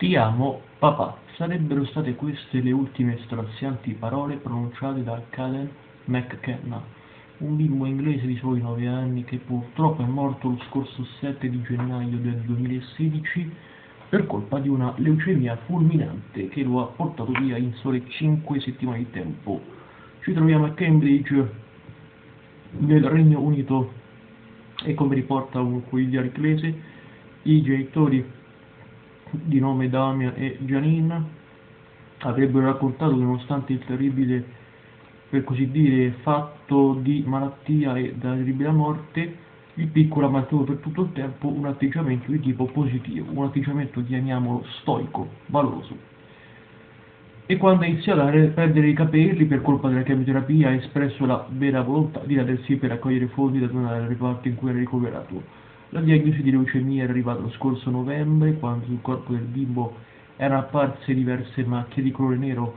Ti amo, papà. Sarebbero state queste le ultime strazianti parole pronunciate da Caden McKenna, un bimbo inglese di suoi nove anni che purtroppo è morto lo scorso 7 di gennaio del 2016 per colpa di una leucemia fulminante che lo ha portato via in sole 5 settimane di tempo. Ci troviamo a Cambridge, nel Regno Unito, e come riporta un quotidiano inglese, i genitori di nome Damian e Janine avrebbero raccontato che nonostante il terribile, per così dire, fatto di malattia e della terribile morte, il piccolo ha mantenuto per tutto il tempo un atteggiamento di tipo positivo, un atteggiamento, chiamiamolo, stoico, valoroso. E quando ha iniziato a perdere i capelli per colpa della chemioterapia ha espresso la vera volontà di radersi per raccogliere fondi da donare al reparto in cui era ricoverato la diagnosi di leucemia era arrivata lo scorso novembre, quando sul corpo del bimbo erano apparse diverse macchie di colore nero.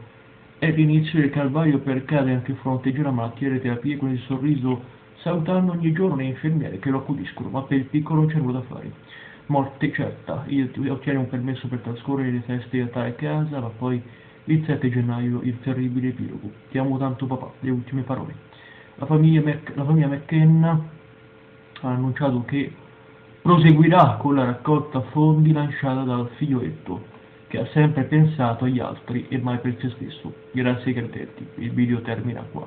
È l'inizio del calvario per Caden che fronteggia la malattia e le terapie con il sorriso, salutando ogni giorno le infermiere che lo accudiscono, ma per il piccolo non c'è nulla da fare. Morte certa, io ottiene un permesso per trascorrere le feste di Natale a casa, ma poi il 7 gennaio il terribile epilogo. Ti amo tanto papà, le ultime parole. La famiglia, Mac la famiglia McKenna ha annunciato che Proseguirà con la raccolta fondi lanciata dal figlioletto, che ha sempre pensato agli altri e mai per se stesso. Grazie credenti, il video termina qua.